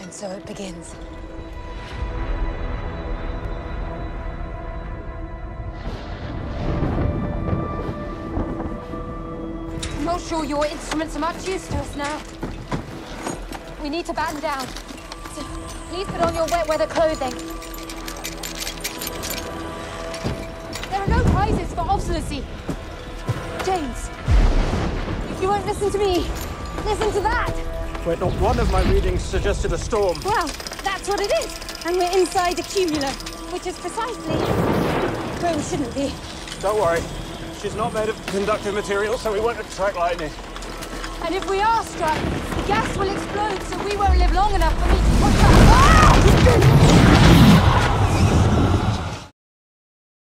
And so it begins. I'm not sure your instruments are much use to us now. We need to batten down. So please put on your wet weather clothing. There are no prizes for obstinacy. James, if you won't listen to me, listen to that. Wait, not one of my readings suggested a storm. Well, that's what it is. And we're inside a cumulo, which is precisely where we shouldn't be. Don't worry. She's not made of conductive material, so we won't attract lightning. And if we are struck, the gas will explode, so we won't live long enough for me to push back. Ah!